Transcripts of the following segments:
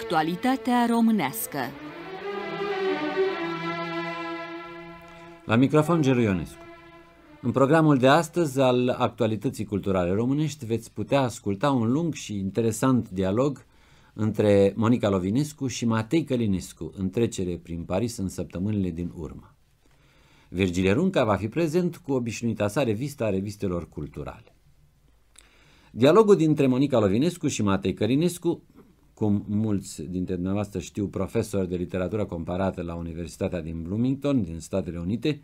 Actualitatea românească La microfon Geru Ionescu. În programul de astăzi al actualității culturale românești veți putea asculta un lung și interesant dialog între Monica Lovinescu și Matei Călinescu în trecere prin Paris în săptămânile din urmă. Virgile Runca va fi prezent cu obișnuita sa revistă a revistelor culturale. Dialogul dintre Monica Lovinescu și Matei Călinescu, cum mulți dintre dumneavoastră știu, profesor de literatură comparată la Universitatea din Bloomington, din Statele Unite,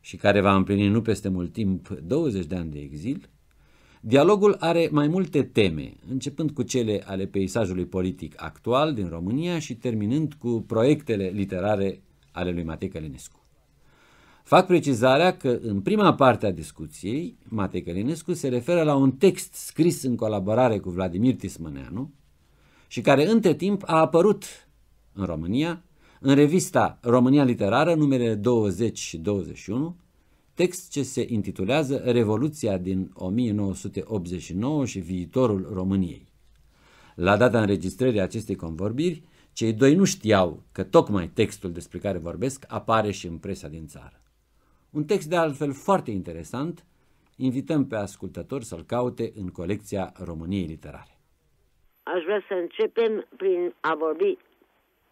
și care va împlini nu peste mult timp 20 de ani de exil, dialogul are mai multe teme, începând cu cele ale peisajului politic actual din România și terminând cu proiectele literare ale lui Matei Călinescu. Fac precizarea că în prima parte a discuției, Matei Călinescu se referă la un text scris în colaborare cu Vladimir Tismăneanu și care între timp a apărut în România, în revista România Literară, numele 20 și 21, text ce se intitulează Revoluția din 1989 și viitorul României. La data înregistrării acestei convorbiri, cei doi nu știau că tocmai textul despre care vorbesc apare și în presa din țară. Un text de altfel foarte interesant, invităm pe ascultător să-l caute în colecția României Literare. Aș vrea să începem prin a vorbi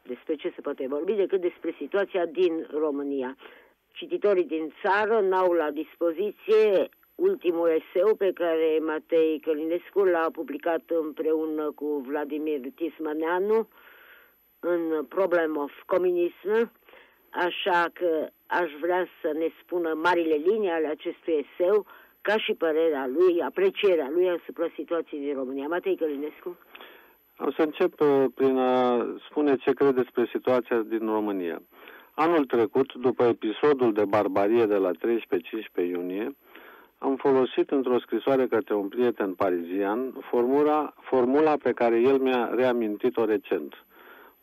despre ce se poate vorbi decât despre situația din România. Cititorii din țară n-au la dispoziție ultimul eseu pe care Matei Călinescu l-a publicat împreună cu Vladimir Tismaneanu în Problem of Communism, așa că aș vrea să ne spună marile linii ale acestui eseu, ca și părerea lui, aprecierea lui asupra situației din România. Matei Călinescu. Am să încep uh, prin a spune ce cred despre situația din România. Anul trecut, după episodul de barbarie de la 13-15 iunie, am folosit într-o scrisoare către un prieten parizian formula, formula pe care el mi-a reamintit-o recent –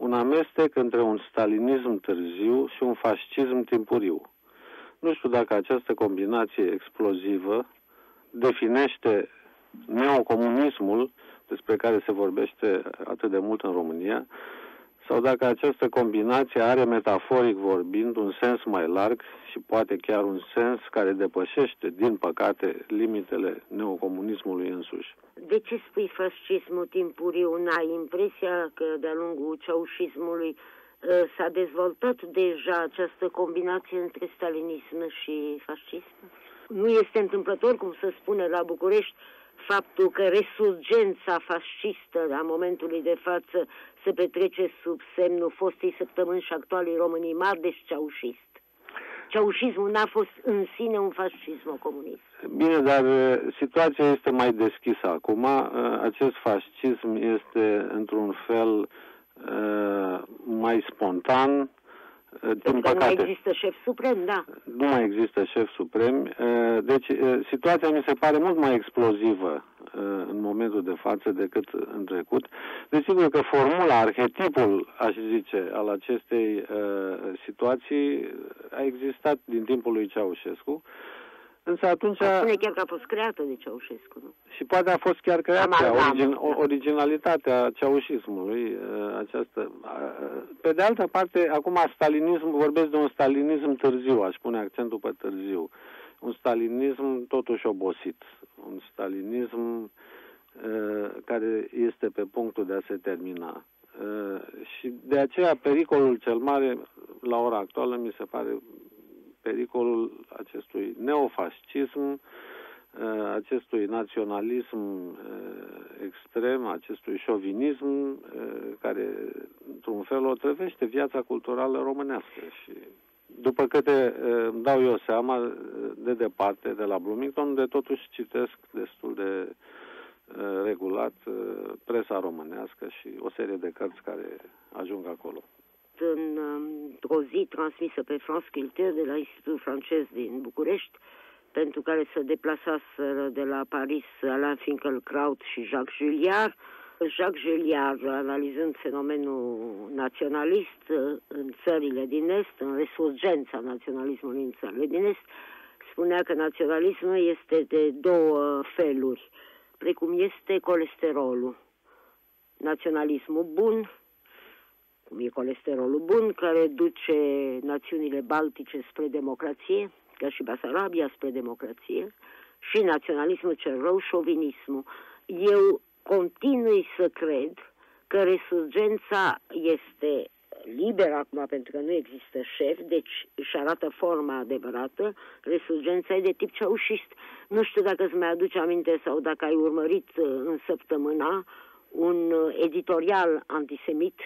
un amestec între un stalinism târziu și un fascism timpuriu. Nu știu dacă această combinație explozivă definește neocomunismul despre care se vorbește atât de mult în România, sau dacă această combinație are, metaforic vorbind, un sens mai larg și poate chiar un sens care depășește, din păcate, limitele neocomunismului însuși. De ce spui fascismul timpuriu? N-ai impresia că de-a lungul ceaușismului ă, s-a dezvoltat deja această combinație între stalinism și fascism? Nu este întâmplător, cum se spune la București, faptul că resurgența fascistă a momentului de față se petrece sub semnul fostei săptămâni și actualei României mari, deci ceaușist. Ceaușismul n-a fost în sine un fascism comunist. Bine, dar uh, situația este mai deschisă acum. Uh, acest fascism este într-un fel uh, mai spontan, din păcate. nu mai există șef suprem, da. Nu mai există șef suprem. Deci situația mi se pare mult mai explozivă în momentul de față decât în trecut. Desigur că formula, arhetipul, aș zice, al acestei situații a existat din timpul lui Ceaușescu. Însă atunci... Spune chiar că a fost creată de Ceaușescu, nu? Și poate a fost chiar creată origin, originalitatea ceaușismului uh, această. Uh, pe de altă parte, acum stalinism, vorbesc de un stalinism târziu, aș pune accentul pe târziu. Un stalinism totuși obosit. Un stalinism uh, care este pe punctul de a se termina. Și de aceea pericolul cel mare la ora actuală mi se pare pericolul acestui neofascism, uh, acestui naționalism uh, extrem, acestui șovinism uh, care, într-un fel, o trăvește viața culturală românească. Și după câte îmi dau eu seama, de departe, de la Bloomington, unde totuși citesc destul de regulat presa românească și o serie de cărți care ajung acolo într-o zi transmisă pe France Culture de la Institutul francez din București, pentru care se deplasaseră de la Paris Alain Finkielkraut și Jacques Julliard. Jacques Julliard, analizând fenomenul naționalist în țările din Est, în resurgența naționalismului în țările din Est, spunea că naționalismul este de două feluri, precum este colesterolul. Naționalismul bun cum e colesterolul bun, care duce națiunile baltice spre democrație, ca și Basarabia spre democrație, și naționalismul cel rău, șovinismul. Eu continui să cred că resurgența este liberă acum pentru că nu există șef, deci își arată forma adevărată, resurgența e de tip ceaușist. Nu știu dacă îți mai aduce aminte sau dacă ai urmărit uh, în săptămâna un uh, editorial antisemit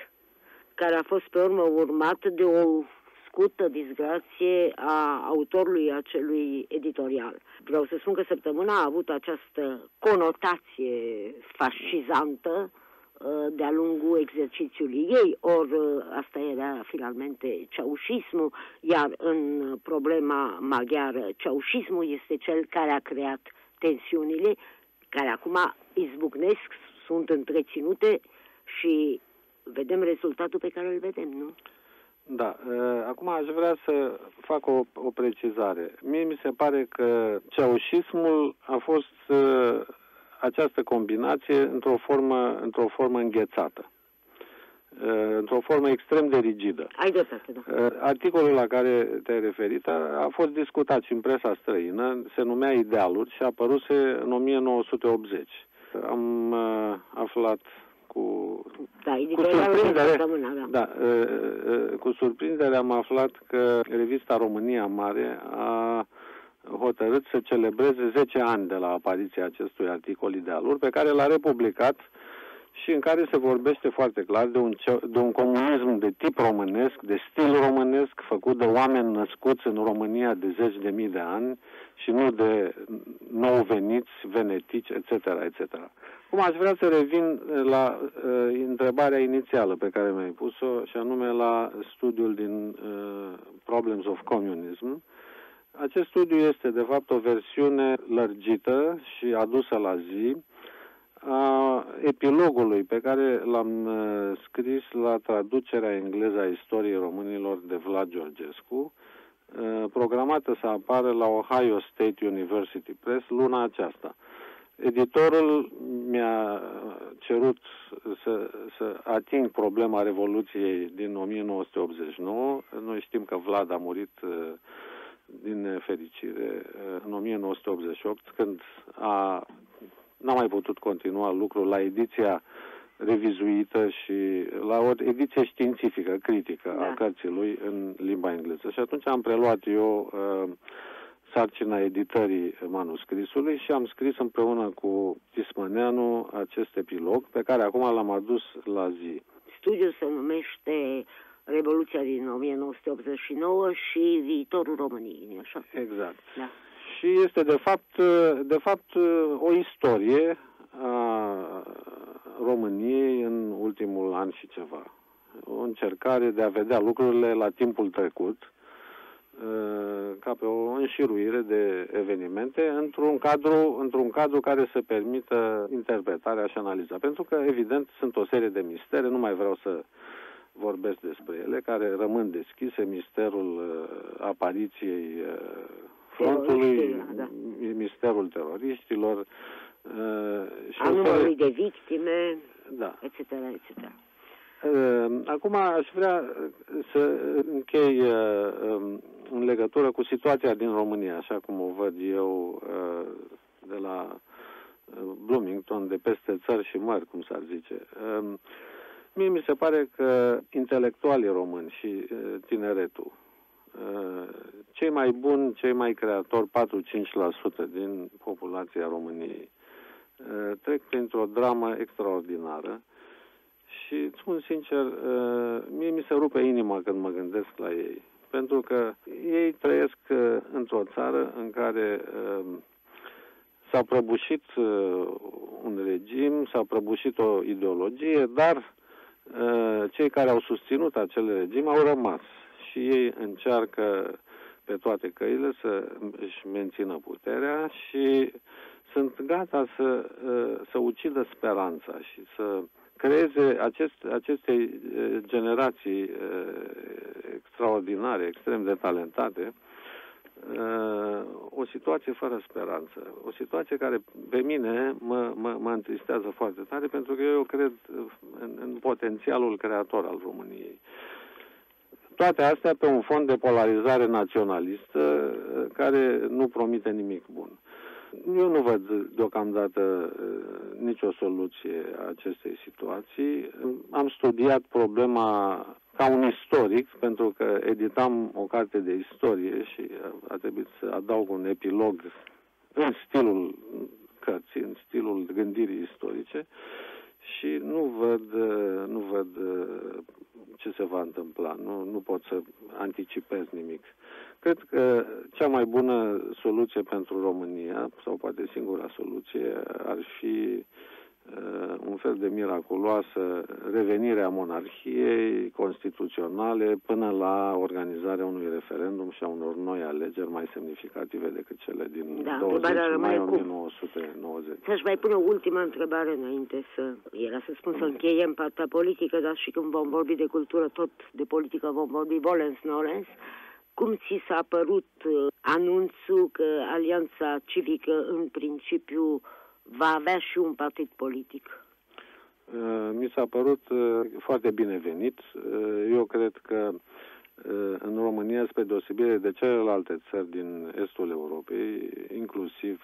care a fost pe urmă urmat de o scută disgrație a autorului acelui editorial. Vreau să spun că săptămâna a avut această conotație fascizantă uh, de-a lungul exercițiului ei, ori uh, asta era finalmente ceaușismul, iar în problema maghiară, ceaușismul este cel care a creat tensiunile, care acum izbucnesc, sunt întreținute și vedem rezultatul pe care îl vedem, nu? Da, acum aș vrea să fac o, o precizare. Mie mi se pare că ceaușismul a fost această combinație într-o formă, într-o formă înghețată într-o formă extrem de rigidă. Ai dreptate, da. Articolul la care te-ai referit a, a fost discutat și în presa străină, se numea Idealuri și a apăruse în 1980. Am uh, aflat cu, da, cu surprindere, da. Da, cu surprindere am aflat că revista România Mare a hotărât să celebreze 10 ani de la apariția acestui articol idealuri pe care l-a republicat și în care se vorbește foarte clar de un, de un comunism de tip românesc, de stil românesc, făcut de oameni născuți în România de zeci de mii de ani și nu de nou veniți, venetici, etc., etc. Acum aș vrea să revin la uh, întrebarea inițială pe care mi-ai pus-o, și anume la studiul din uh, Problems of Communism. Acest studiu este, de fapt, o versiune lărgită și adusă la zi a epilogului pe care l-am uh, scris la traducerea engleză a istoriei românilor de Vlad Georgescu, uh, programată să apară la Ohio State University Press luna aceasta. Editorul mi-a cerut să, să ating problema Revoluției din 1989. Noi știm că Vlad a murit uh, din nefericire în 1988, când a n-a mai putut continua lucrul la ediția revizuită și la o ediție științifică, critică da. a cărții lui în limba engleză. Și atunci am preluat eu uh, sarcina editării manuscrisului și am scris împreună cu Tismăneanu acest epilog pe care acum l-am adus la zi. Studiul se numește Revoluția din 1989 și viitorul României, așa? Exact. Da și este de fapt, de fapt o istorie a României în ultimul an și ceva. O încercare de a vedea lucrurile la timpul trecut, ca pe o înșiruire de evenimente într-un cadru, într-un cadru care să permită interpretarea și analiza. Pentru că, evident, sunt o serie de mistere, nu mai vreau să vorbesc despre ele, care rămân deschise, misterul apariției frontului, da. Ministerul Teroriștilor uh, și a numărului de victime, da. etc., etc. Uh, acum aș vrea să închei uh, um, în legătură cu situația din România, așa cum o văd eu uh, de la Bloomington, de peste țări și mări, cum s-ar zice. Um, mie mi se pare că intelectualii români și tineretul cei mai buni, cei mai creatori, 4-5% din populația României, uh, trec printr-o dramă extraordinară și, îți spun sincer, uh, mie mi se rupe inima când mă gândesc la ei. Pentru că ei trăiesc uh, într-o țară în care s-a prăbușit un regim, s-a prăbușit o ideologie, dar cei care au susținut acel regim au rămas și ei încearcă pe toate căile să își mențină puterea și sunt gata să, să ucidă speranța și să creeze acest, aceste generații extraordinare, extrem de talentate, o situație fără speranță, o situație care pe mine mă, mă, mă întristează foarte tare pentru că eu cred în, în potențialul creator al României. Toate astea pe un fond de polarizare naționalistă care nu promite nimic bun. Eu nu văd deocamdată nicio soluție a acestei situații. Am studiat problema ca un istoric, pentru că editam o carte de istorie și a trebuit să adaug un epilog în stilul cărții, în stilul gândirii istorice și nu văd, nu văd ce se va întâmpla. Nu, nu pot să anticipez nimic. Cred că cea mai bună soluție pentru România, sau poate singura soluție, ar fi Uh, un fel de miraculoasă revenire a monarhiei constituționale până la organizarea unui referendum și a unor noi alegeri mai semnificative decât cele din da, 20 mai 1990. Să-și mai pun o ultimă întrebare înainte să... Era să spun să încheiem partea politică, dar și când vom vorbi de cultură, tot de politică vom vorbi volens nolens. Cum ți s-a părut uh, anunțul că Alianța Civică în principiu va avea și un partid politic? Uh, mi s-a părut uh, foarte binevenit. Uh, eu cred că în România, spre deosebire de celelalte țări din estul Europei, inclusiv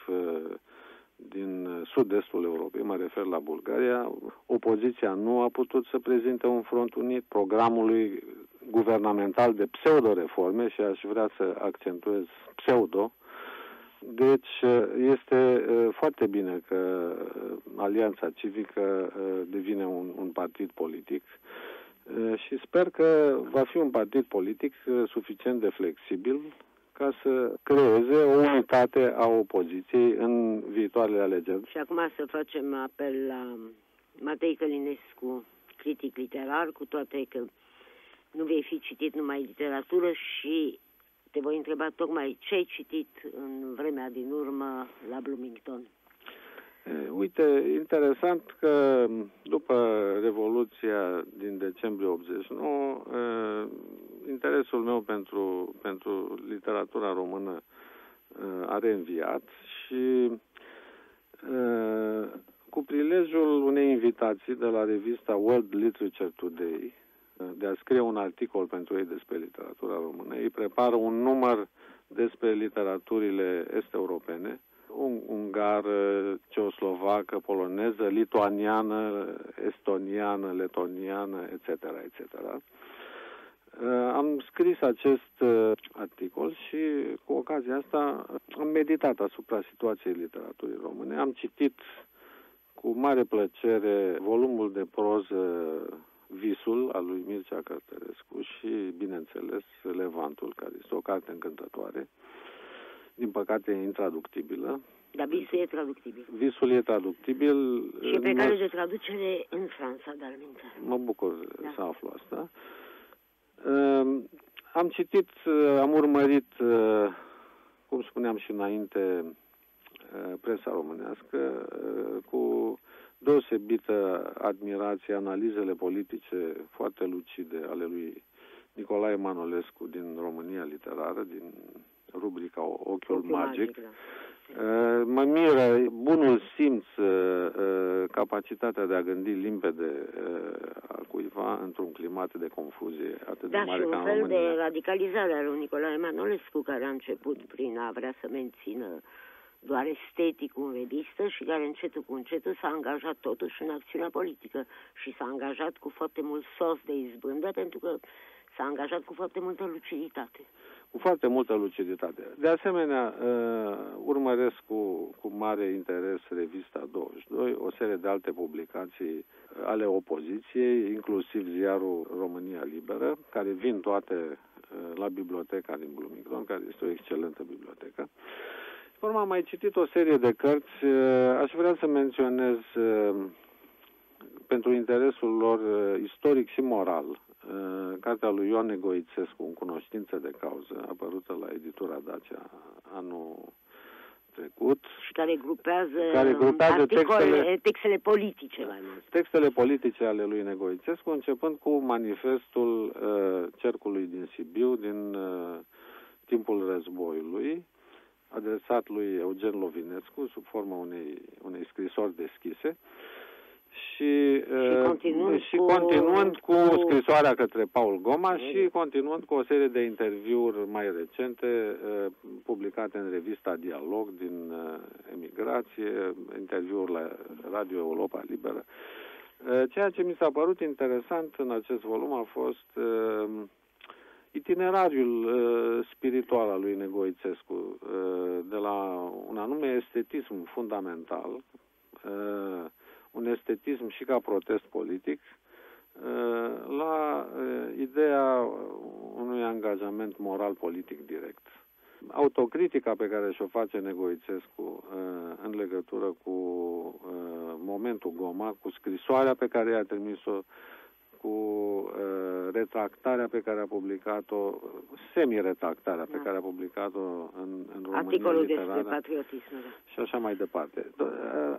din sud-estul Europei, mă refer la Bulgaria, opoziția nu a putut să prezinte un front unit programului guvernamental de pseudo-reforme și aș vrea să accentuez pseudo, deci este foarte bine că Alianța Civică devine un, un partid politic și sper că va fi un partid politic suficient de flexibil ca să creeze o unitate a opoziției în viitoarele alegeri. Și acum să facem apel la Matei Călinescu, critic literar, cu toate că nu vei fi citit numai literatură și te voi întreba tocmai ce ai citit în vremea din urmă la Bloomington. Uite, interesant că după Revoluția din decembrie 89, interesul meu pentru, pentru literatura română a reînviat și cu prilejul unei invitații de la revista World Literature Today, de a scrie un articol pentru ei despre literatura română. Ei prepară un număr despre literaturile est-europene, un, ungară, ceoslovacă, poloneză, lituaniană, estoniană, letoniană, etc., etc. Uh, am scris acest uh, articol și cu ocazia asta am meditat asupra situației literaturii române. Am citit cu mare plăcere volumul de proză Visul al lui Mircea Cărtărescu și, bineînțeles, Levantul, care este o carte încântătoare, din păcate intraductibilă. Dar visul e traductibil. Visul e traductibil. Și pe care de traducere în Franța, dar Mă bucur da. să aflu asta. Uh, am citit, uh, am urmărit, uh, cum spuneam și înainte, uh, presa românească uh, cu deosebită admirație analizele politice foarte lucide ale lui Nicolae Manolescu din România Literară, din rubrica Ochiul, Ochiul Magic. magic da. Uh, mă miră bunul simț, uh, uh, capacitatea de a gândi limpede a cuiva într-un climat de confuzie atât da, de mare ca în România. Da, și un fel de radicalizare a lui Nicolae Manolescu, care a început prin a vrea să mențină doar estetic în revistă și care încetul cu încetul s-a angajat totuși în acțiunea politică și s-a angajat cu foarte mult sos de izbândă pentru că s-a angajat cu foarte multă luciditate. Cu foarte multă luciditate. De asemenea, uh, urmăresc cu, cu mare interes revista 22, o serie de alte publicații ale opoziției, inclusiv ziarul România Liberă, care vin toate uh, la biblioteca din Bloomington, care este o excelentă bibliotecă urmă am mai citit o serie de cărți. Uh, aș vrea să menționez uh, pentru interesul lor uh, istoric și moral cartea lui Ioan Egoițescu, în cunoștință de cauză, apărută la editura Dacia anul trecut. Și care grupează, care grupează textele, textele politice mai mult. Textele politice ale lui Negoițescu, începând cu manifestul uh, Cercului din Sibiu din uh, timpul războiului, adresat lui Eugen Lovinescu sub forma unei, unei scrisori deschise și, și, continuând, și cu, continuând cu, cu scrisoarea către Paul Goma și continuând cu o serie de interviuri mai recente publicate în revista Dialog din emigrație, interviuri la Radio Europa Liberă. Ceea ce mi s-a părut interesant în acest volum a fost uh, itinerariul uh, spiritual al lui Negoițescu, uh, de la un anume estetism fundamental, uh, un estetism și ca protest politic, uh, la uh, ideea unui angajament moral politic direct. Autocritica pe care și-o face Negoițescu uh, în legătură cu uh, momentul Goma, cu scrisoarea pe care i-a trimis-o cu uh, retractarea pe care a publicat-o, semi-retractarea da. pe care a publicat-o în, în România Articolul literară, despre patriotism. Da. Și așa mai departe. Uh,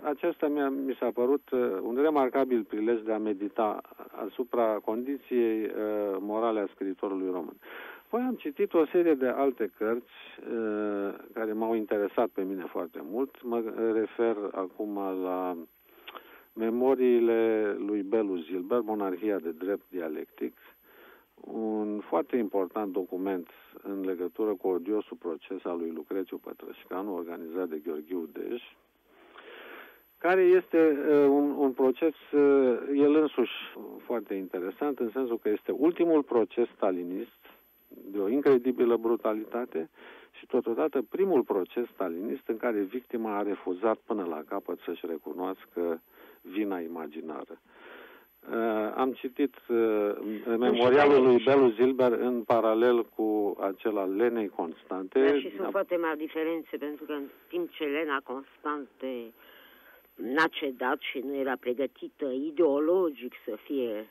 acesta mi, mi s-a părut uh, un remarcabil prilej de a medita asupra condiției uh, morale a scriitorului român. Păi am citit o serie de alte cărți uh, care m-au interesat pe mine foarte mult. Mă refer acum la memoriile lui Belu Zilber, Monarhia de drept dialectic, un foarte important document în legătură cu odiosul proces al lui Lucrețiu Pătrășcanu, organizat de Gheorghiu Dej, care este uh, un, un proces, uh, el însuși foarte interesant, în sensul că este ultimul proces stalinist de o incredibilă brutalitate și totodată primul proces stalinist în care victima a refuzat până la capăt să-și recunoască vina imaginară. Uh, am citit uh, memorialul lui Belu Zilber în paralel cu acela al Lenei Constante. Da, și sunt da. foarte mari diferențe, pentru că în timp ce Lena Constante n-a cedat și nu era pregătită ideologic să fie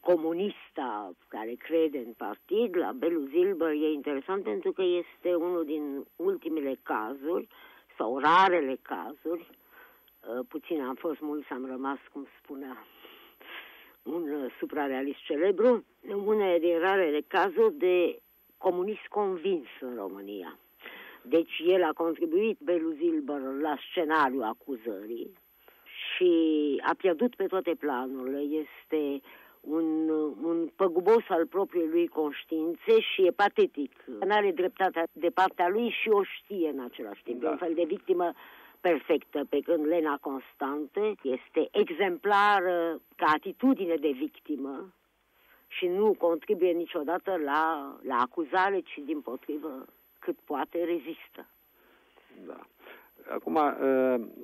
comunista care crede în partid, la Belu Zilber e interesant pentru că este unul din ultimele cazuri sau rarele cazuri Uh, puțin am fost, mulți am rămas, cum spunea un uh, suprarealist celebru, unele din rarele cazuri de comunist convins în România. Deci el a contribuit, Belu Zilber, la scenariul acuzării și a pierdut pe toate planurile. Este un, un păgubos al propriei lui conștiințe și e patetic. Nu are dreptatea de partea lui și o știe în același timp. Da. un fel de victimă perfectă, pe când Lena Constante este exemplară ca atitudine de victimă și nu contribuie niciodată la, la acuzare, ci din potrivă cât poate rezistă. Da. Acum,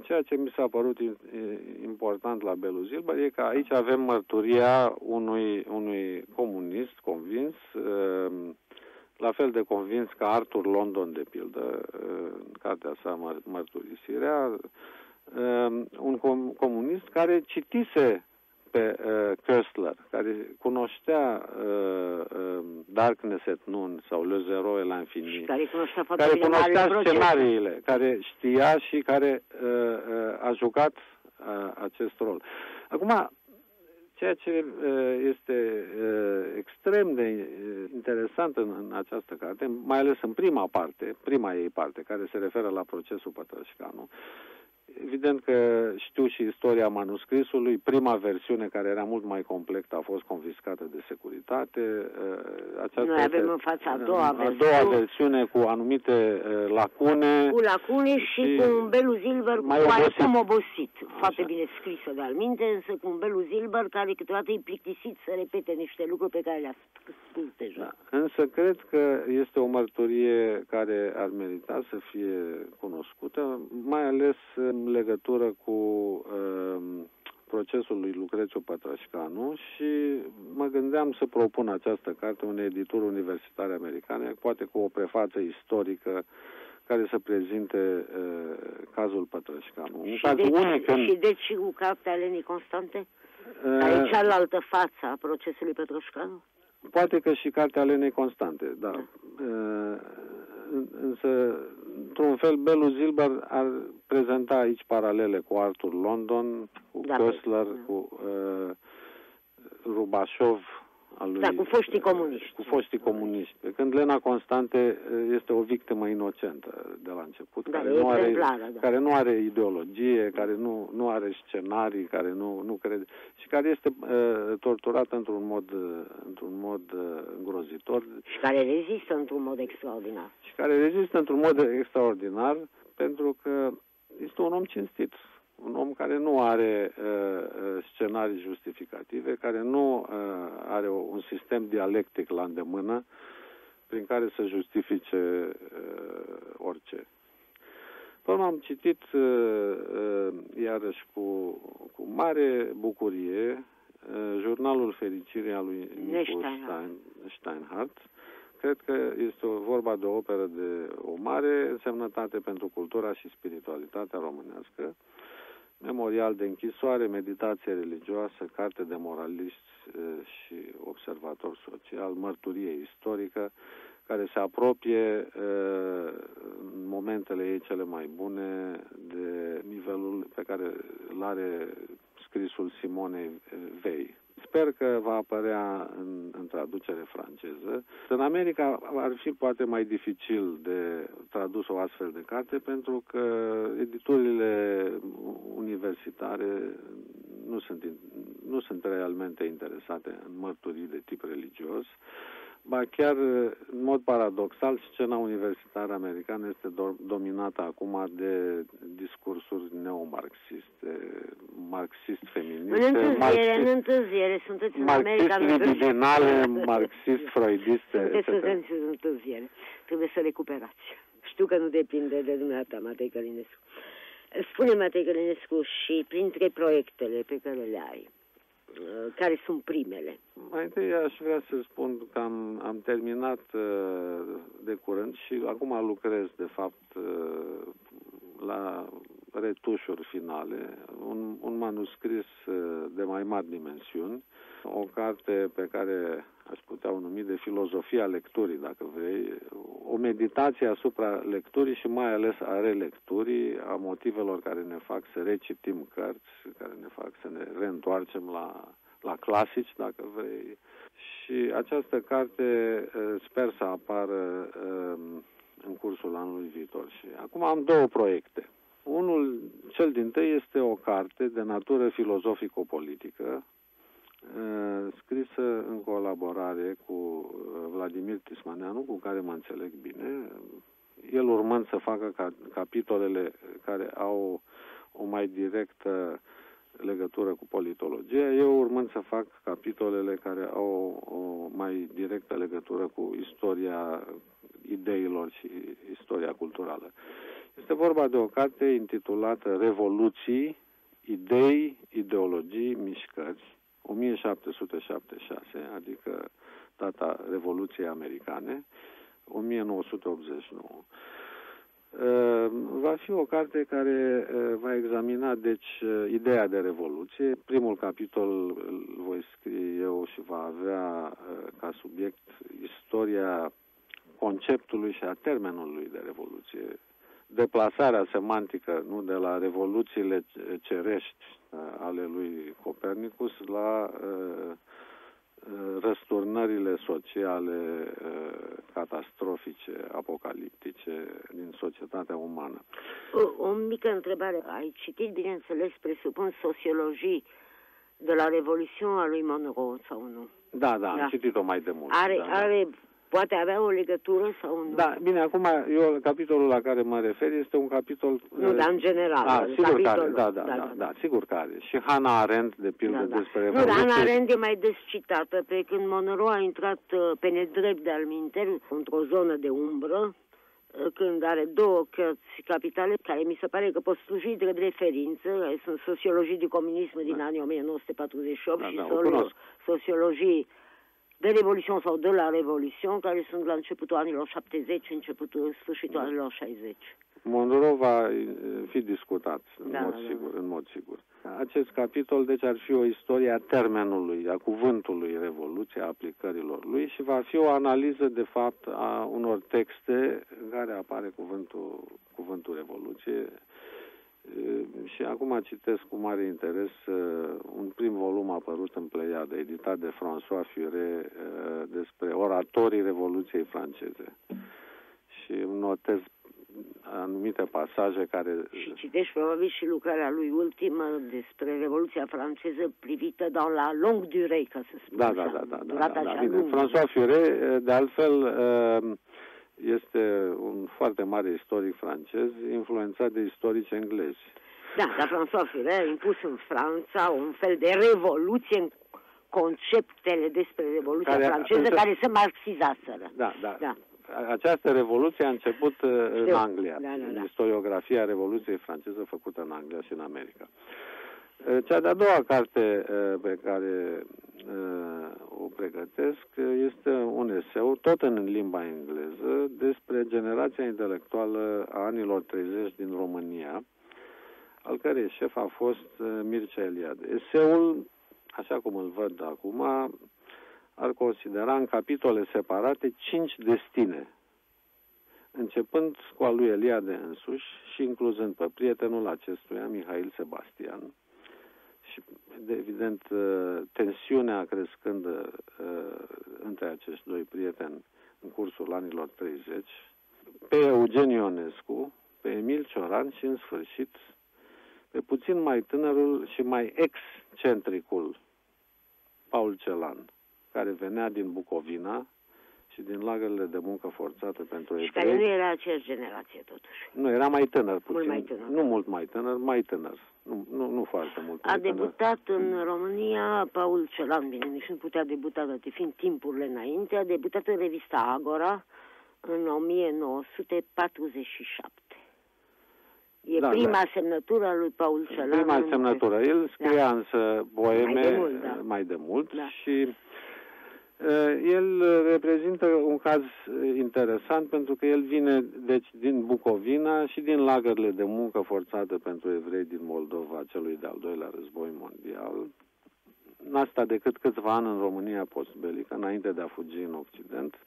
ceea ce mi s-a părut important la Belu Zilber e că aici avem mărturia unui, unui comunist convins la fel de convins ca Arthur London, de pildă, în cartea sa Mărturisirea, um, un com- comunist care citise pe uh, Köstler, care cunoștea uh, uh, Darkness at Noon sau Le Zero et l'Infini, care cunoștea, care cunoștea scenariile, care știa și care uh, uh, a jucat uh, acest rol. Acum, Ceea ce este extrem de interesant în, în această carte, mai ales în prima parte, prima ei parte, care se referă la procesul Pătrășcanu, Evident că știu și istoria manuscrisului. Prima versiune, care era mult mai complexă, a fost confiscată de securitate. Uh, aceasta Noi avem în fața a doua a versiune. A doua versiune cu anumite uh, lacune. Cu lacune și, și cu un Belu Zilber mai cu oarecum obosit. Foarte Așa. bine scrisă de alminte, însă cu un Belu Zilber care câteodată e plictisit să repete niște lucruri pe care le-a spus deja. Da. Însă cred că este o mărturie care ar merita să fie cunoscută, mai ales în legătură cu uh, procesul lui Lucrețiu Pătrășcanu și mă gândeam să propun această carte unei edituri universitare americane, poate cu o prefață istorică care să prezinte uh, cazul Pătrășcanu. Un și caz deci, unic în... Și deci cu cartea Lenii Constante? Uh, care e cealaltă față a procesului Pătrășcanu? Poate că și cartea Lenei Constante, da. da. Uh, însă, într-un fel, Belu Zilber ar prezenta aici paralele cu Arthur London, cu da, Köstler, da. cu uh, Rubashov, al lui, da, cu foștii comuniști. Cu foștii comuniști. Pe când Lena Constante este o victimă inocentă de la început, da, care, nu are, da. care nu are ideologie, care nu, nu are scenarii, care nu, nu crede și care este uh, torturată într-un mod, uh, într-un mod uh, îngrozitor. Și care rezistă într-un mod extraordinar. Și care rezistă într-un mod extraordinar pentru că este un om cinstit un om care nu are uh, uh, scenarii justificative, care nu uh, are un sistem dialectic la îndemână prin care să justifice uh, orice. Până am citit uh, uh, iarăși cu, cu mare bucurie uh, jurnalul fericirii al lui Nicu Stein, Steinhardt. Cred că este o vorba de o operă de o mare însemnătate pentru cultura și spiritualitatea românească memorial de închisoare, meditație religioasă, carte de moralist și observator social, mărturie istorică, care se apropie în momentele ei cele mai bune de nivelul pe care îl are scrisul Simonei Vei. Sper că va apărea în, în traducere franceză. În America ar fi poate mai dificil de tradus o astfel de carte pentru că editurile universitare nu sunt, nu sunt realmente interesate în mărturii de tip religios. Ba chiar, în mod paradoxal, scena universitară americană este do- dominată acum de discursuri neomarxiste, marxist-feministe, în întârziere, marxist, în întârziere, sunteți în America. Marxist-libidinale, marxist-freudiste, Sunteți în întârziere. Trebuie să recuperați. Știu că nu depinde de dumneata, Matei Călinescu. Spune, Matei Călinescu, și printre proiectele pe care le ai, Uh, care sunt primele? Mai întâi aș vrea să spun că am, am terminat uh, de curând și acum lucrez, de fapt, uh, la retușuri finale, un, un manuscris de mai mari dimensiuni, o carte pe care aș putea o numi de filozofia lecturii, dacă vrei, o meditație asupra lecturii și mai ales a relecturii, a motivelor care ne fac să recitim cărți, care ne fac să ne reîntoarcem la, la clasici, dacă vrei. Și această carte sper să apară în cursul anului viitor. Și acum am două proiecte. Unul, cel din tăi, este o carte de natură filozofico-politică, Uh, scrisă în colaborare cu uh, Vladimir Tismaneanu, cu care mă înțeleg bine, el urmând să facă ca, capitolele care au o mai directă legătură cu politologia, eu urmând să fac capitolele care au o, o mai directă legătură cu istoria ideilor și istoria culturală. Este vorba de o carte intitulată Revoluții, idei, ideologii, mișcări, 1776, adică data Revoluției Americane, 1989. Uh, va fi o carte care uh, va examina, deci, uh, ideea de revoluție. Primul capitol îl voi scrie eu și va avea ca subiect istoria conceptului și a termenului de revoluție. Deplasarea semantică, nu de la revoluțiile cerești ale lui Copernicus la uh, uh, răsturnările sociale uh, catastrofice, apocaliptice din societatea umană. O, o mică întrebare. Ai citit, bineînțeles, presupun, sociologii de la Revoluția lui Monroe sau nu? Da, da, da. am citit-o mai de mult. Are, da, da. Are Poate avea o legătură sau nu? Da, bine, acum eu capitolul la care mă refer este un capitol... Nu, dar în general. Da, sigur că are, da, da, da, da, da, sigur că are. Și Hannah Arendt, de pildă, da, da. despre... Nu, dar Hannah Arendt e mai descitată, pe când Monroe a intrat uh, pe nedrept de-al minter, într-o zonă de umbră, uh, când are două cărți capitale care mi se pare că pot sluji drept referință, sunt sociologii de comunism din da. anii 1948 da, și da, sociologii de Revoluție sau de la Revoluție, care sunt la începutul anilor 70, începutul, sfârșitul anilor 60. Monroe va eh, fi discutat, în, da, mod da, sigur, da. în mod sigur. Acest capitol, deci, ar fi o istorie a termenului, a cuvântului Revoluție, a aplicărilor lui și va fi o analiză, de fapt, a unor texte în care apare cuvântul, cuvântul Revoluție și acum citesc cu mare interes un prim volum apărut în Pleiade, editat de François Furet, despre oratorii Revoluției franceze. Și notez anumite pasaje care... Și citești probabil și lucrarea lui ultimă despre Revoluția franceză privită dans la longue durée, ca să spun da, așa. Da, da, da. da, da, da, bine. François Furet, de altfel, este un foarte mare istoric francez, influențat de istorici englezi. Da, dar François Furet a impus în Franța un fel de revoluție în conceptele despre Revoluția care, franceză însă, care se marxizaseră. Da, da. da. Această revoluție a început uh, Știu. în Anglia. Da, da, da. Istoriografia Revoluției franceză făcută în Anglia și în America. Uh, cea de-a doua carte uh, pe care o pregătesc este un eseu, tot în limba engleză, despre generația intelectuală a anilor 30 din România, al cărei șef a fost Mircea Eliade. Eseul, așa cum îl văd acum, ar considera în capitole separate cinci destine, începând cu al lui Eliade însuși și incluzând pe prietenul acestuia, Mihail Sebastian, și, de, evident, uh, tensiunea crescând uh, între acești doi prieteni în cursul anilor 30, pe Eugen Ionescu, pe Emil Cioran și, în sfârșit, pe puțin mai tânărul și mai excentricul Paul Celan care venea din Bucovina și din lagările de muncă forțată pentru evrei. Și care nu era aceeași generație, totuși. Nu, era mai tânăr puțin. Mult mai tânăr. Nu mult mai tânăr, mai tânăr. Nu, nu, nu foarte mult. A debutat tânăr. în România Paul Celan, bine, nici nu putea debuta, date fiind timpurile înainte, a debutat în revista Agora în 1947. E da, prima da. semnătură a lui Paul Celan. Prima semnătură. El scria da. însă poeme mai de mult, da. mai de mult da. și Eh, el reprezintă un caz interesant pentru că el vine deci din Bucovina și din lagările de muncă forțată pentru evrei din Moldova, celui de-al doilea război mondial. N-a decât câțiva ani în România postbelică, înainte de a fugi în Occident.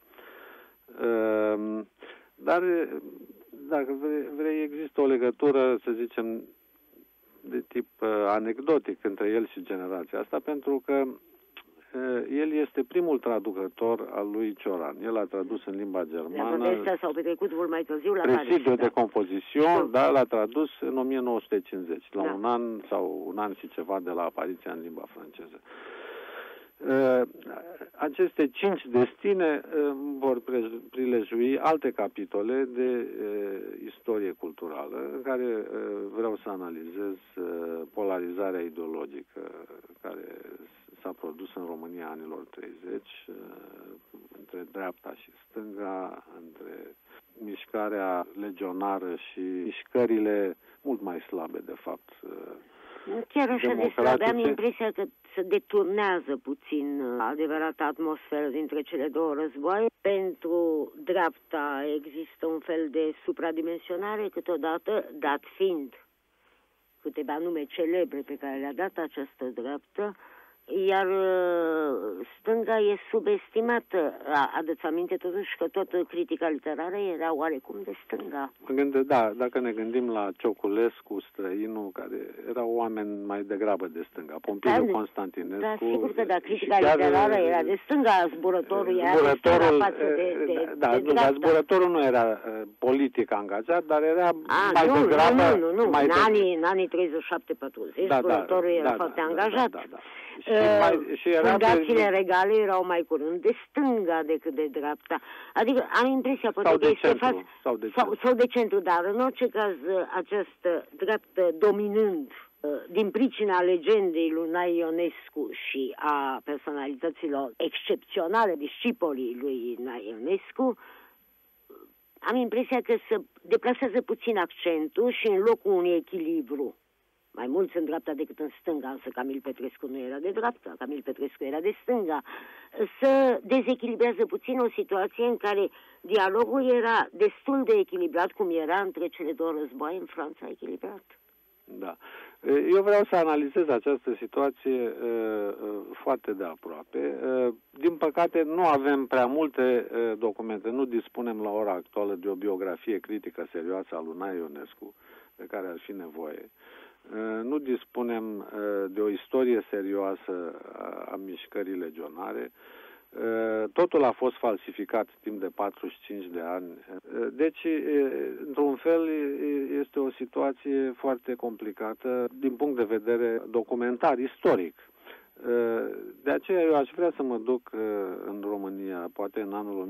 Ehm, dar, dacă vrei, există o legătură, să zicem, de tip eh, anecdotic între el și generația asta, pentru că Eh, el este primul traducător al lui Cioran. El a tradus în limba germană. Ăsta s-au petrecut mult mai târziu la Presidiu de da. compozițion, da, l-a tradus în 1950, la da. un an sau un an și ceva de la apariția în limba franceză. Uh, aceste cinci destine uh, vor prilejui alte capitole de uh, istorie culturală în care uh, vreau să analizez uh, polarizarea ideologică care s-a produs în România anilor 30 uh, între dreapta și stânga, între mișcarea legionară și mișcările mult mai slabe, de fapt. Uh, chiar așa de slabe, am impresia că se deturnează puțin uh, adevărata atmosferă dintre cele două războaie. Pentru dreapta există un fel de supradimensionare câteodată, dat fiind câteva nume celebre pe care le-a dat această dreaptă, iar uh, stânga e subestimată. Adăți aminte totuși că toată critica literară era oarecum de stânga. Gânde, da, dacă ne gândim la Cioculescu, Străinu, care erau oameni mai degrabă de stânga, Pompiliu da, Constantinescu. Da, sigur că da, critica literară chiar, era de stânga, zburătorul era zburătorul, de față de, de, da, de, de dar zburătorul nu era uh, politic angajat, dar era A, mai nu, degrabă... Nu, nu, nu, mai în, de... anii, în anii 37-40 da, zburătorul da, era da, foarte da, angajat. Da, da, da. Și, mai, și era fundațiile pe... regale erau mai curând de stânga decât de dreapta. Adică am impresia poate că este centru, faz... sau, de sau, sau de centru, dar în orice caz această dreaptă dominând uh, din pricina legendei lui Nai Ionescu și a personalităților excepționale, discipolii lui Nai Ionescu, am impresia că se deplasează puțin accentul și în locul unui echilibru mai mulți în dreapta decât în stânga, însă Camil Petrescu nu era de dreapta, Camil Petrescu era de stânga, să dezechilibrează puțin o situație în care dialogul era destul de echilibrat, cum era între cele două războaie în Franța echilibrat. Da. Eu vreau să analizez această situație uh, foarte de aproape. Uh, din păcate, nu avem prea multe uh, documente, nu dispunem la ora actuală de o biografie critică serioasă a lui Nai Ionescu de care ar fi nevoie. Nu dispunem de o istorie serioasă a mișcării legionare. Totul a fost falsificat timp de 45 de ani. Deci, într-un fel, este o situație foarte complicată din punct de vedere documentar, istoric. De aceea eu aș vrea să mă duc în România, poate în anul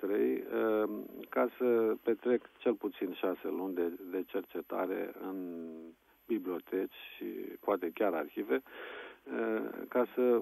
1992-93, ca să petrec cel puțin șase luni de, de cercetare în biblioteci și poate chiar arhive, Eh, ca să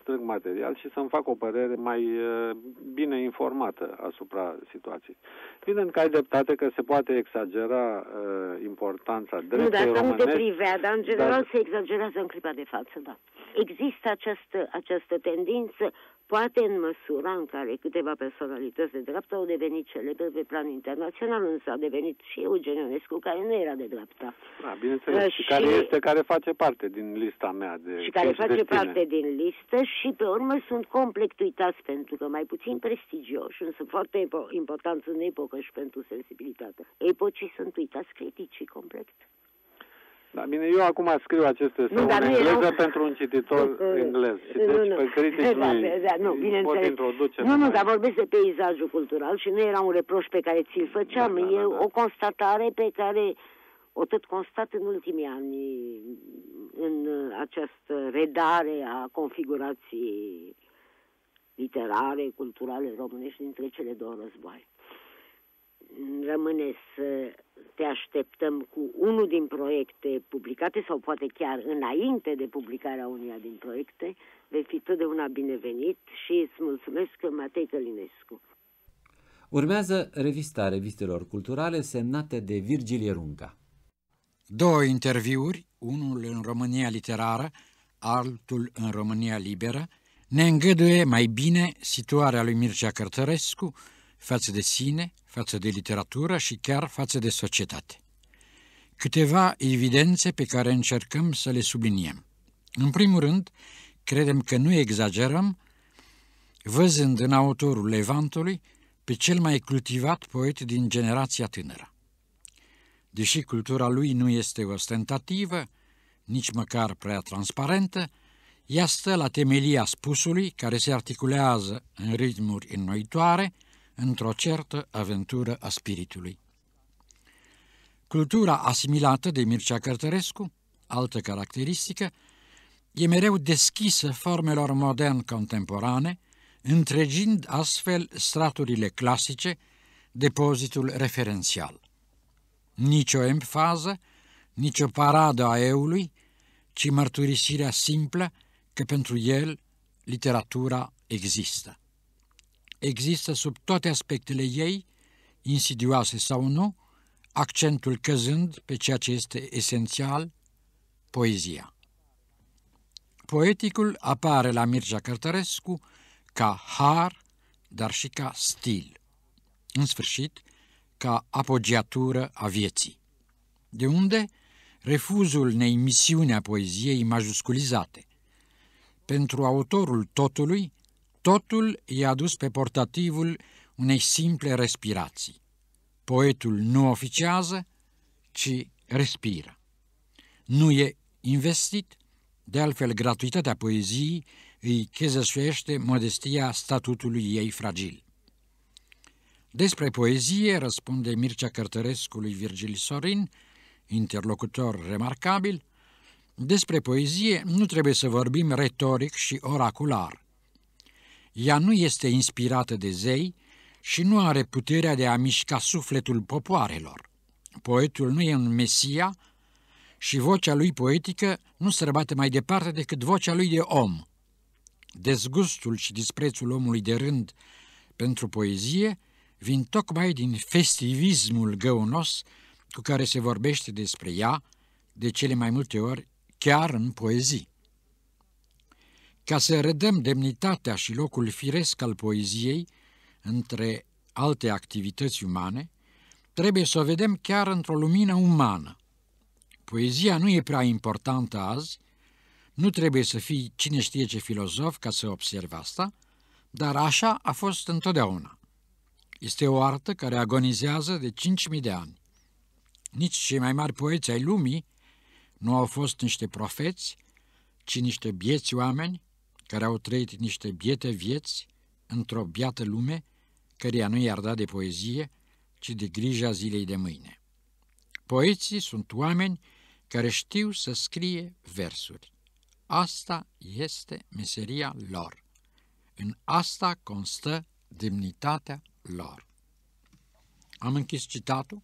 strâng material și să-mi fac o părere mai eh, bine informată asupra situației. Evident că ai dreptate că se poate exagera uh, importanța dreptei Nu, dar să nu te privea, dar în general dar... se exagerează în clipa de față, da. Există această, această tendință Poate în măsura în care câteva personalități de dreapta au devenit celebre pe plan internațional, însă a devenit și Eugen Ionescu, care nu era de dreapta. Da, bineînțeles, uh, și, și care este, care face parte din lista mea de Și care face parte din listă și pe urmă sunt complet uitați pentru că mai puțin prestigioși, însă foarte importanți în epocă și pentru sensibilitate. Epocii sunt uitați criticii complet. Da, bine, eu acum scriu aceste nu, în engleză erau... pentru un cititor englez. Și deci nu, nu. pe critici da, nu da, nu, pot introduce. Nu, nu, dar vorbesc de peisajul cultural și nu era un reproș pe care ți-l făceam. Da, da, e da, da. o constatare pe care o tot constat în ultimii ani în această redare a configurației literare, culturale românești dintre cele două războaie rămâne să te așteptăm cu unul din proiecte publicate sau poate chiar înainte de publicarea unuia din proiecte, vei fi totdeauna binevenit și îți mulțumesc, Matei Călinescu. Urmează revista revistelor culturale semnată de Virgilie Runca. Două interviuri, unul în România literară, altul în România liberă, ne îngăduie mai bine situarea lui Mircea Cărtărescu față de sine, față de literatură și chiar față de societate. Câteva evidențe pe care încercăm să le subliniem. În primul rând, credem că nu exagerăm, văzând în autorul Levantului pe cel mai cultivat poet din generația tânără. Deși cultura lui nu este ostentativă, nici măcar prea transparentă, ea stă la temelia spusului care se articulează în ritmuri înnoitoare, într-o certă aventură a spiritului. Cultura asimilată de Mircea Cărtărescu, altă caracteristică, e mereu deschisă formelor modern contemporane, întregind astfel straturile clasice, depozitul referențial. Nici o emfază, nici o paradă a eului, ci mărturisirea simplă că pentru el literatura există există sub toate aspectele ei, insidioase sau nu, accentul căzând pe ceea ce este esențial, poezia. Poeticul apare la Mircea Cărtărescu ca har, dar și ca stil. În sfârșit, ca apogiatură a vieții. De unde refuzul unei misiuni a poeziei majusculizate. Pentru autorul totului, Totul e adus pe portativul unei simple respirații. Poetul nu oficiază, ci respiră. Nu e investit, de altfel gratuitatea poeziei îi chezăsuiește modestia statutului ei fragil. Despre poezie răspunde Mircea Cărtărescu lui Virgil Sorin, interlocutor remarcabil, despre poezie nu trebuie să vorbim retoric și oracular – ea nu este inspirată de zei și nu are puterea de a mișca sufletul popoarelor. Poetul nu e un mesia și vocea lui poetică nu se răbate mai departe decât vocea lui de om. Dezgustul și disprețul omului de rând pentru poezie vin tocmai din festivismul găunos cu care se vorbește despre ea, de cele mai multe ori chiar în poezii. Ca să redăm demnitatea și locul firesc al poeziei între alte activități umane, trebuie să o vedem chiar într-o lumină umană. Poezia nu e prea importantă azi, nu trebuie să fii cine știe ce filozof ca să observi asta, dar așa a fost întotdeauna. Este o artă care agonizează de 5.000 de ani. nici cei mai mari poeți ai lumii nu au fost niște profeți, ci niște bieți oameni care au trăit niște biete vieți într-o biată lume, căreia nu i-ar da de poezie, ci de grija zilei de mâine. Poeții sunt oameni care știu să scrie versuri. Asta este meseria lor. În asta constă demnitatea lor. Am închis citatul,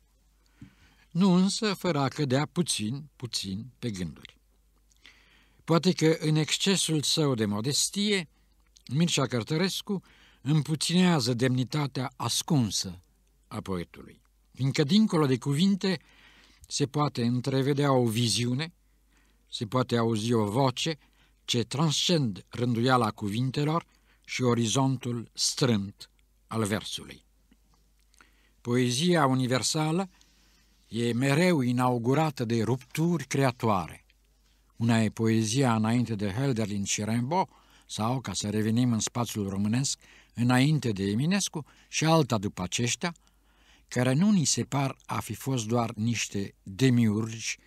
nu însă fără a cădea puțin, puțin pe gânduri. Poate că în excesul său de modestie, Mircea Cărtărescu împuținează demnitatea ascunsă a poetului, fiindcă dincolo de cuvinte se poate întrevedea o viziune, se poate auzi o voce ce transcend rânduiala cuvintelor și orizontul strâmt al versului. Poezia universală e mereu inaugurată de rupturi creatoare. Una e poezia înainte de Hölderlin și Rimbaud, sau, ca să revenim în spațiul românesc, înainte de Eminescu, și alta după aceștia, care nu ni se par a fi fost doar niște demiurgi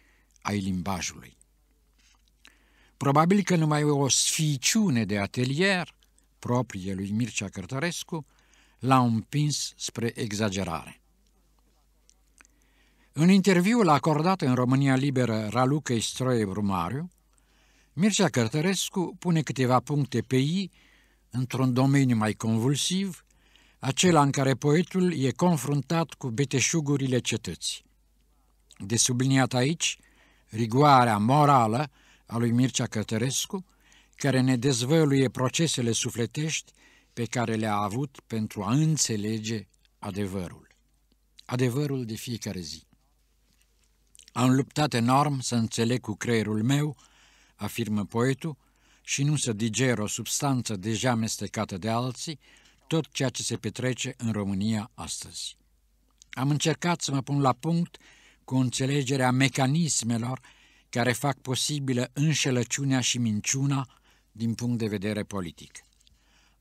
ai limbajului. Probabil că numai o sficiune de atelier proprie lui Mircea Cărtărescu l-a împins spre exagerare. În interviul acordat în România Liberă Ralucăi Stroie Brumariu, Mircea Cărtărescu pune câteva puncte pe I într-un domeniu mai convulsiv, acela în care poetul e confruntat cu beteșugurile cetății. De subliniat aici, rigoarea morală a lui Mircea Cărtărescu, care ne dezvăluie procesele sufletești pe care le-a avut pentru a înțelege adevărul. Adevărul de fiecare zi. Am luptat enorm să înțeleg cu creierul meu, afirmă poetul, și nu să diger o substanță deja amestecată de alții, tot ceea ce se petrece în România astăzi. Am încercat să mă pun la punct cu înțelegerea mecanismelor care fac posibilă înșelăciunea și minciuna din punct de vedere politic.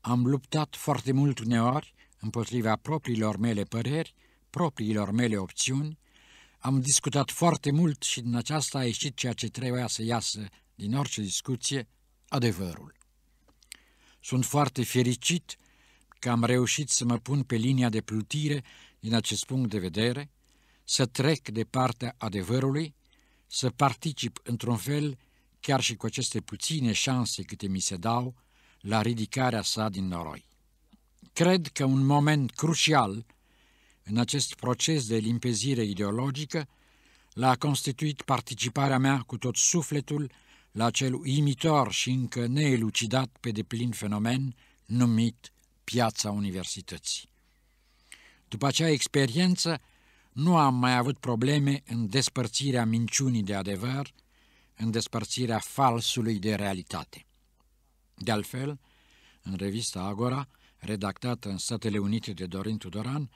Am luptat foarte mult uneori împotriva propriilor mele păreri, propriilor mele opțiuni, am discutat foarte mult și din aceasta a ieșit ceea ce trebuia să iasă din orice discuție, adevărul. Sunt foarte fericit că am reușit să mă pun pe linia de plutire din acest punct de vedere, să trec de partea adevărului, să particip într-un fel, chiar și cu aceste puține șanse câte mi se dau, la ridicarea sa din noroi. Cred că un moment crucial în acest proces de limpezire ideologică l-a constituit participarea mea cu tot sufletul la cel uimitor și încă neelucidat pe deplin fenomen numit piața universității. După acea experiență, nu am mai avut probleme în despărțirea minciunii de adevăr, în despărțirea falsului de realitate. De altfel, în revista Agora, redactată în Statele Unite de Dorin Tudoran,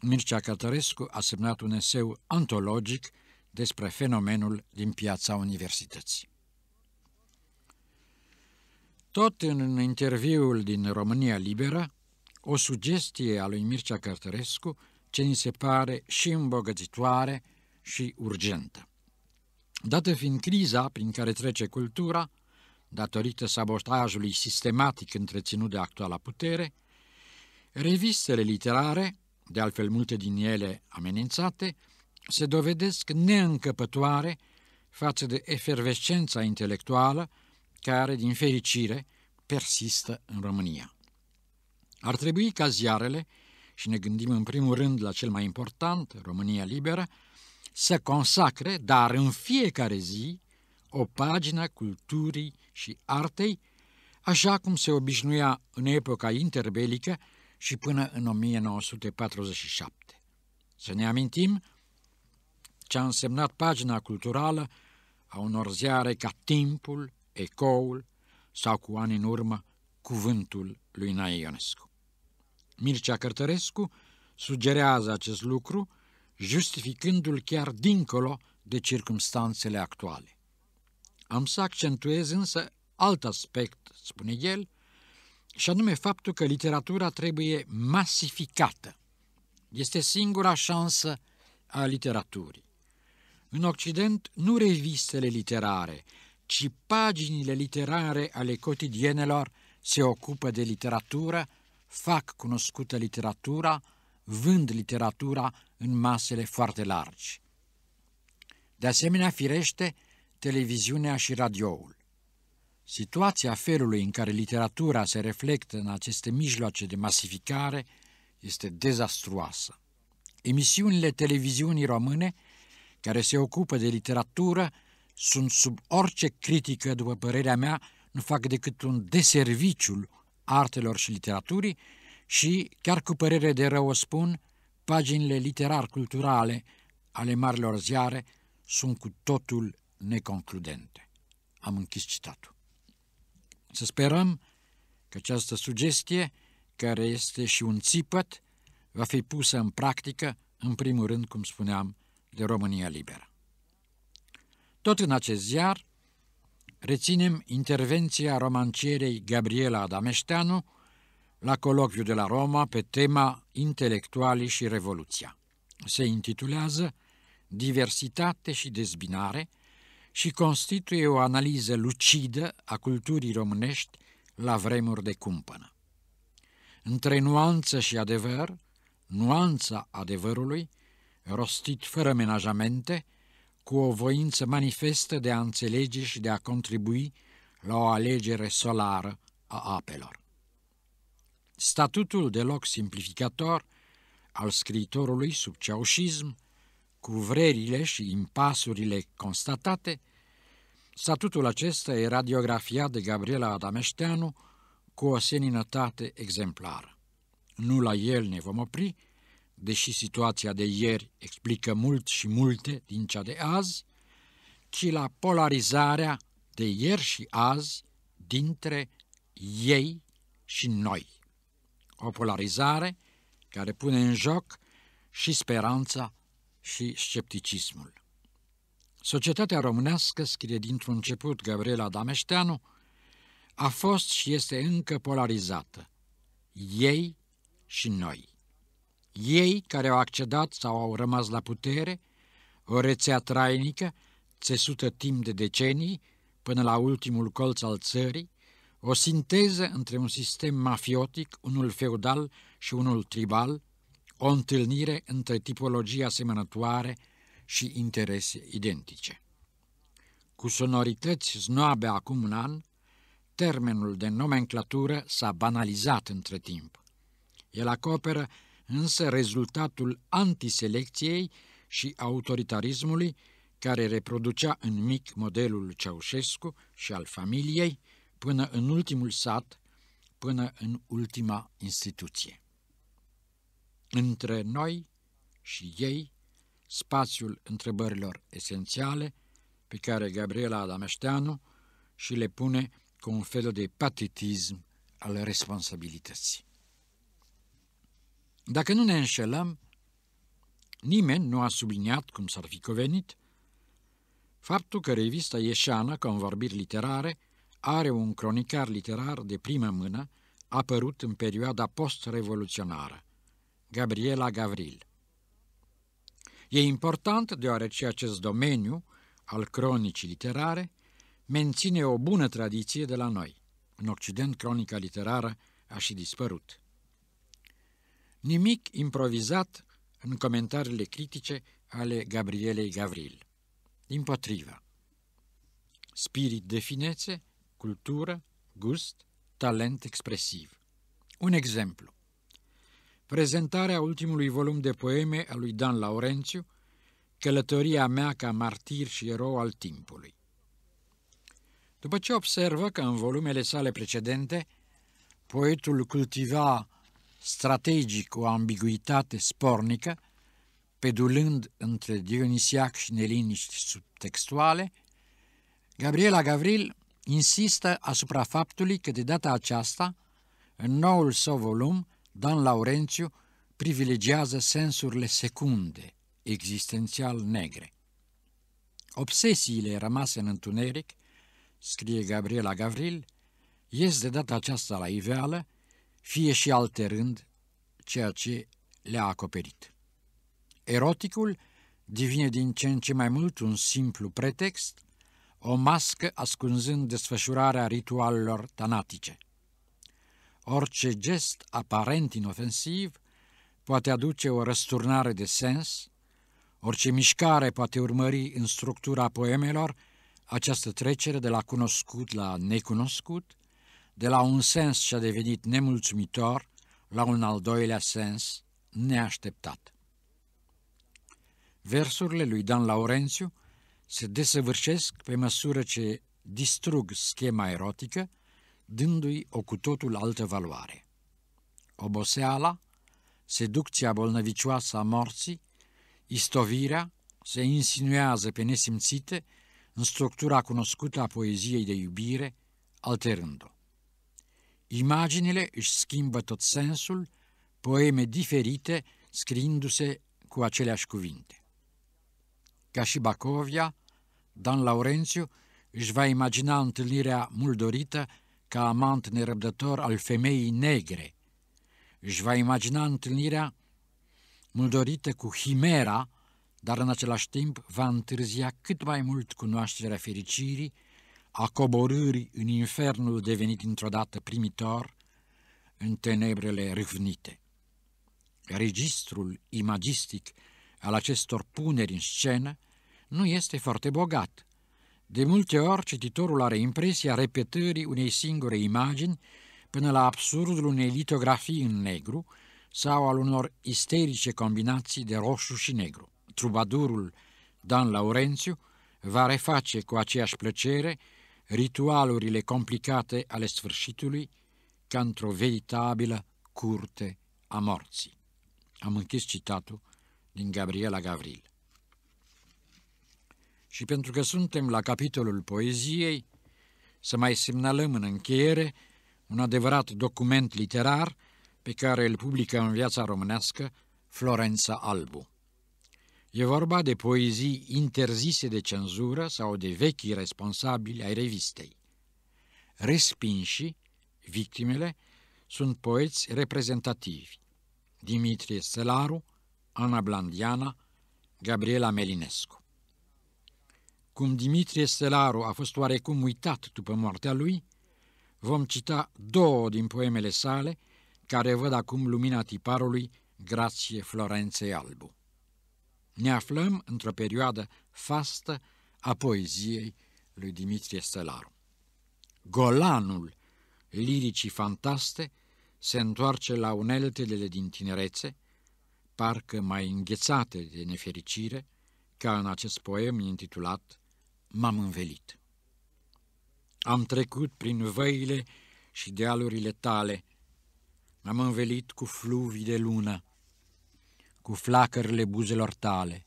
Mircea Cătărescu a semnat un eseu antologic despre fenomenul din piața universității. Tot în interviul din România Liberă, o sugestie a lui Mircea Cărtărescu ce ni se pare și îmbogățitoare și urgentă. Dată fiind criza prin care trece cultura, datorită sabotajului sistematic întreținut de actuala putere, revistele literare, de altfel multe din ele amenințate, se dovedesc neîncăpătoare față de efervescența intelectuală care, din fericire, persistă în România. Ar trebui ca ziarele, și ne gândim în primul rând la cel mai important, România Liberă, să consacre, dar în fiecare zi, o pagină culturii și artei, așa cum se obișnuia în epoca interbelică și până în 1947. Să ne amintim ce a însemnat pagina culturală a unor ziare ca Timpul, Ecoul sau cu ani în urmă Cuvântul lui Nae Ionescu. Mircea Cărtărescu sugerează acest lucru, justificându-l chiar dincolo de circumstanțele actuale. Am să accentuez însă alt aspect, spune el, și anume faptul că literatura trebuie masificată. Este singura șansă a literaturii. În Occident, nu revistele literare, ci paginile literare ale cotidienelor se ocupă de literatură, fac cunoscută literatura, vând literatura în masele foarte largi. De asemenea, firește, televiziunea și radioul. Situația felului în care literatura se reflectă în aceste mijloace de masificare este dezastruoasă. Emisiunile televiziunii române, care se ocupă de literatură, sunt sub orice critică, după părerea mea, nu fac decât un deserviciul artelor și literaturii și, chiar cu părere de rău o spun, paginile literar-culturale ale marilor ziare sunt cu totul neconcludente. Am închis citatul. Să sperăm că această sugestie, care este și un țipăt, va fi pusă în practică, în primul rând, cum spuneam, de România Liberă. Tot în acest ziar, reținem intervenția romancierei Gabriela Adameșteanu la colocviu de la Roma pe tema Intelectualii și Revoluția. Se intitulează Diversitate și dezbinare și constituie o analiză lucidă a culturii românești la vremuri de cumpănă. Între nuanță și adevăr, nuanța adevărului, rostit fără menajamente, cu o voință manifestă de a înțelege și de a contribui la o alegere solară a apelor. Statutul deloc simplificator al scriitorului sub ceaușism, cu vrerile și impasurile constatate, statutul acesta e radiografiat de Gabriela Adameșteanu cu o seninătate exemplară. Nu la el ne vom opri, deși situația de ieri explică mult și multe din cea de azi, ci la polarizarea de ieri și azi dintre ei și noi. O polarizare care pune în joc și speranța și scepticismul. Societatea românească, scrie dintr-un început Gabriela Dameșteanu, a fost și este încă polarizată. Ei și noi. Ei care au accedat sau au rămas la putere, o rețea trainică, țesută timp de decenii, până la ultimul colț al țării, o sinteză între un sistem mafiotic, unul feudal și unul tribal, o întâlnire între tipologii asemănătoare și interese identice. Cu sonorități znoabe acum un an, termenul de nomenclatură s-a banalizat între timp. El acoperă însă rezultatul antiselecției și autoritarismului care reproducea în mic modelul Ceaușescu și al familiei până în ultimul sat, până în ultima instituție. Între noi și ei, spațiul întrebărilor esențiale pe care Gabriela Adameșteanu și le pune cu un fel de patetism al responsabilității. Dacă nu ne înșelăm, nimeni nu a subliniat, cum s-ar fi covenit, faptul că revista Ieșeană, Convorbiri Literare, are un cronicar literar de primă mână, apărut în perioada post-revoluționară, Gabriela Gavril. E important deoarece acest domeniu al cronicii literare menține o bună tradiție de la noi. În Occident, cronica literară a și dispărut. Nimic improvizat în comentariile critice ale Gabrielei Gavril. Din potrivă, spirit de finețe, cultură, gust, talent expresiv. Un exemplu. Prezentarea ultimului volum de poeme a lui Dan Laurențiu, Călătoria mea ca martir și erou al timpului. După ce observă că în volumele sale precedente, poetul cultiva strategic o ambiguitate spornică, pedulând între Dionisiac și neliniști subtextuale, Gabriela Gavril insistă asupra faptului că de data aceasta, în noul său volum, Dan Laurențiu privilegiază sensurile secunde, existențial negre. Obsesiile rămase în întuneric, scrie Gabriela Gavril, ies de data aceasta la iveală fie și alterând ceea ce le-a acoperit. Eroticul devine din ce în ce mai mult un simplu pretext, o mască ascunzând desfășurarea ritualelor tanatice. Orice gest aparent inofensiv poate aduce o răsturnare de sens, orice mișcare poate urmări în structura poemelor această trecere de la cunoscut la necunoscut, de la un sens ce a devenit nemulțumitor la un al doilea sens neașteptat. Versurile lui Dan Laurențiu se desăvârșesc pe măsură ce distrug schema erotică, dându-i o cu totul altă valoare. Oboseala, seducția bolnăvicioasă a morții, istovirea se insinuează pe nesimțite în structura cunoscută a poeziei de iubire, alterând-o. Imaginile își schimbă tot sensul, poeme diferite scriindu-se cu aceleași cuvinte. Ca și Bacovia, Dan Laurențiu își va imagina întâlnirea mult dorită ca amant nerăbdător al femeii negre. Își va imagina întâlnirea mult dorită cu Himera, dar în același timp va întârzia cât mai mult cunoașterea fericirii, a coborârii în infernul devenit într-o dată primitor, în tenebrele râvnite. Registrul imagistic al acestor puneri în scenă nu este foarte bogat. De multe ori, cititorul are impresia repetării unei singure imagini până la absurdul unei litografii în negru sau al unor isterice combinații de roșu și negru. Trubadurul Dan Laurențiu va reface cu aceeași plăcere ritualurile complicate ale sfârșitului ca într-o veritabilă curte a morții. Am închis citatul din Gabriela Gavril. Și pentru că suntem la capitolul poeziei, să mai semnalăm în încheiere un adevărat document literar pe care îl publică în viața românească Florența Albu. E vorba de poezii interzise de cenzură sau de vechi responsabili ai revistei. Respinși, victimele, sunt poeți reprezentativi. Dimitrie Stelaru, Ana Blandiana, Gabriela Melinescu. Cum Dimitrie Stelaru a fost oarecum uitat după moartea lui, vom cita două din poemele sale, care văd acum lumina tiparului grație Florenței Albu ne aflăm într-o perioadă fastă a poeziei lui Dimitrie Stelaru. Golanul liricii fantaste se întoarce la uneltele din tinerețe, parcă mai înghețate de nefericire, ca în acest poem intitulat M-am învelit. Am trecut prin văile și dealurile tale, m-am învelit cu fluvii de lună, cu flacările buzelor tale.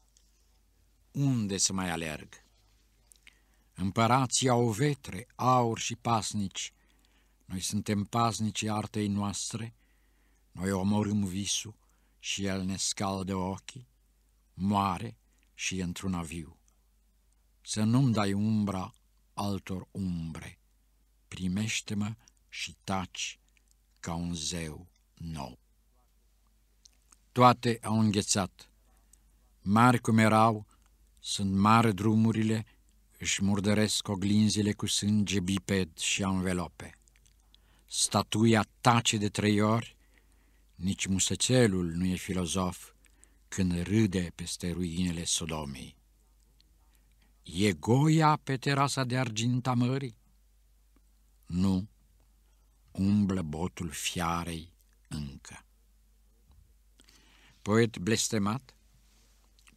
Unde să mai alerg? Împărații au vetre, aur și pasnici. Noi suntem pasnici artei noastre. Noi omorâm visul și el ne scaldă ochii. Moare și într-un aviu. Să nu-mi dai umbra altor umbre. Primește-mă și taci ca un zeu nou. Toate au înghețat. Mari cum erau, sunt mari drumurile, își murdăresc oglinzile cu sânge biped și anvelope. Statuia tace de trei ori, nici musățelul nu e filozof când râde peste ruinele Sodomei. E goia pe terasa de argint a mării? Nu, umblă botul fiarei încă poet blestemat,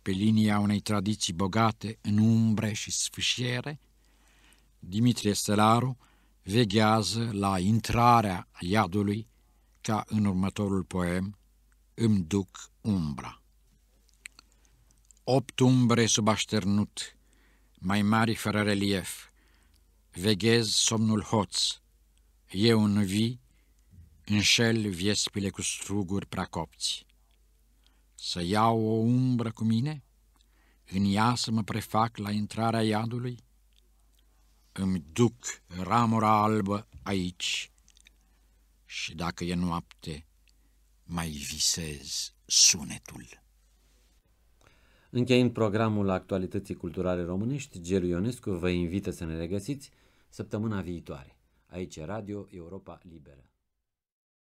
pe linia unei tradiții bogate în umbre și sfâșiere, Dimitrie Stelaru veghează la intrarea iadului ca în următorul poem Îmi duc umbra. Opt umbre sub așternut, mai mari fără relief, veghez somnul hoț, eu în vii, înșel viespile cu struguri pracopți. Să iau o umbră cu mine? În ea să mă prefac la intrarea iadului? Îmi duc ramura albă aici și dacă e noapte, mai visez sunetul. Încheind programul Actualității Culturale Românești, Gelu Ionescu vă invită să ne regăsiți săptămâna viitoare. Aici Radio Europa Liberă.